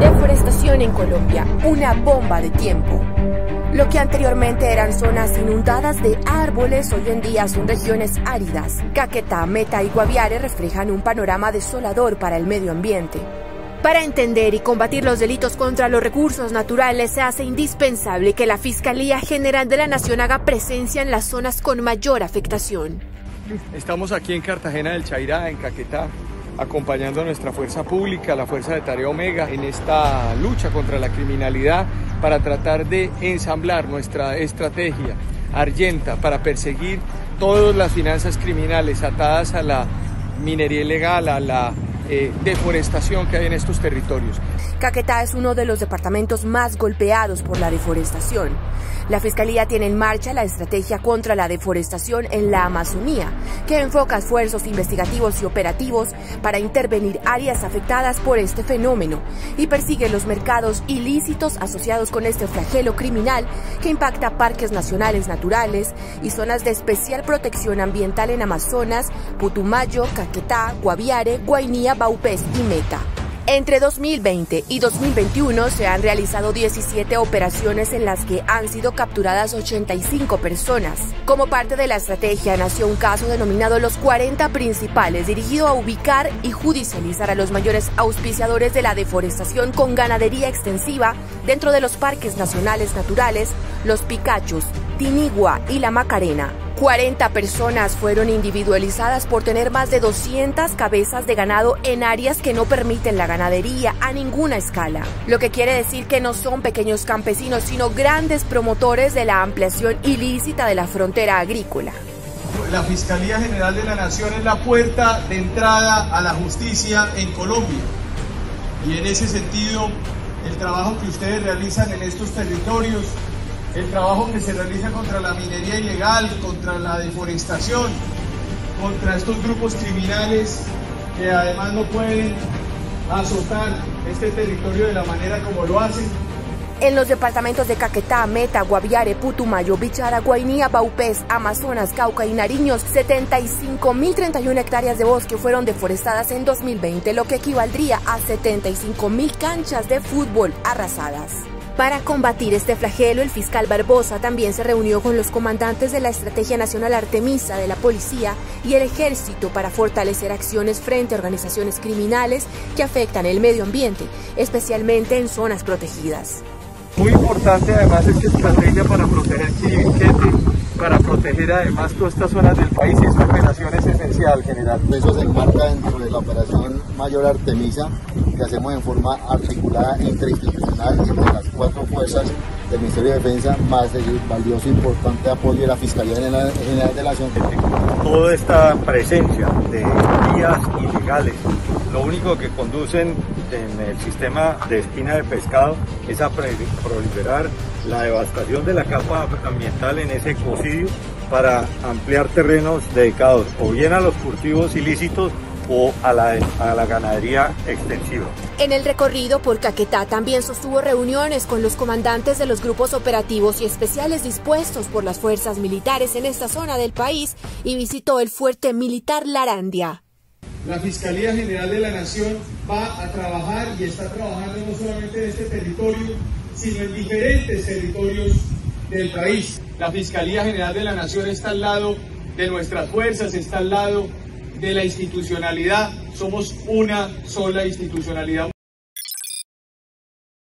Deforestación en Colombia, una bomba de tiempo. Lo que anteriormente eran zonas inundadas de árboles, hoy en día son regiones áridas. Caquetá, Meta y Guaviare reflejan un panorama desolador para el medio ambiente. Para entender y combatir los delitos contra los recursos naturales se hace indispensable que la Fiscalía General de la Nación haga presencia en las zonas con mayor afectación. Estamos aquí en Cartagena del Chairá, en Caquetá, acompañando a nuestra fuerza pública, la fuerza de Tarea Omega, en esta lucha contra la criminalidad para tratar de ensamblar nuestra estrategia argenta para perseguir todas las finanzas criminales atadas a la minería ilegal, a la eh, deforestación que hay en estos territorios. Caquetá es uno de los departamentos más golpeados por la deforestación. La Fiscalía tiene en marcha la estrategia contra la deforestación en la Amazonía, que enfoca esfuerzos investigativos y operativos para intervenir áreas afectadas por este fenómeno y persigue los mercados ilícitos asociados con este flagelo criminal que impacta parques nacionales naturales y zonas de especial protección ambiental en Amazonas, Putumayo, Caquetá, Guaviare, Guainía, Baupés y Meta. Entre 2020 y 2021 se han realizado 17 operaciones en las que han sido capturadas 85 personas. Como parte de la estrategia nació un caso denominado Los 40 Principales, dirigido a ubicar y judicializar a los mayores auspiciadores de la deforestación con ganadería extensiva dentro de los parques nacionales naturales, los Picachos, Tinigua y la Macarena. 40 personas fueron individualizadas por tener más de 200 cabezas de ganado en áreas que no permiten la ganadería a ninguna escala, lo que quiere decir que no son pequeños campesinos, sino grandes promotores de la ampliación ilícita de la frontera agrícola. La Fiscalía General de la Nación es la puerta de entrada a la justicia en Colombia. Y en ese sentido, el trabajo que ustedes realizan en estos territorios el trabajo que se realiza contra la minería ilegal, contra la deforestación, contra estos grupos criminales que además no pueden azotar este territorio de la manera como lo hacen. En los departamentos de Caquetá, Meta, Guaviare, Putumayo, Bichara, Guainía, Baupés, Amazonas, Cauca y Nariños, 75.031 hectáreas de bosque fueron deforestadas en 2020, lo que equivaldría a 75.000 canchas de fútbol arrasadas. Para combatir este flagelo, el fiscal Barbosa también se reunió con los comandantes de la Estrategia Nacional Artemisa de la Policía y el Ejército para fortalecer acciones frente a organizaciones criminales que afectan el medio ambiente, especialmente en zonas protegidas. Muy importante además esta estrategia para proteger Chiribiquete, para proteger además todas estas zonas del país y esta operación es esencial, general. Eso se enmarca dentro de la operación Mayor Artemisa que hacemos en forma articulada e interinstitucional entre las cuatro fuerzas del Ministerio de Defensa, más el valioso e importante apoyo de la Fiscalía General de la Nación. Toda esta presencia de vías ilegales, lo único que conducen en el sistema de espina de pescado es a proliferar la devastación de la capa ambiental en ese ecocidio para ampliar terrenos dedicados o bien a los cultivos ilícitos o a la, a la ganadería extensiva. En el recorrido por Caquetá también sostuvo reuniones con los comandantes de los grupos operativos y especiales dispuestos por las fuerzas militares en esta zona del país y visitó el fuerte militar Larandia. La Fiscalía General de la Nación va a trabajar y está trabajando no solamente en este territorio, sino en diferentes territorios del país. La Fiscalía General de la Nación está al lado de nuestras fuerzas, está al lado de la institucionalidad. Somos una sola institucionalidad.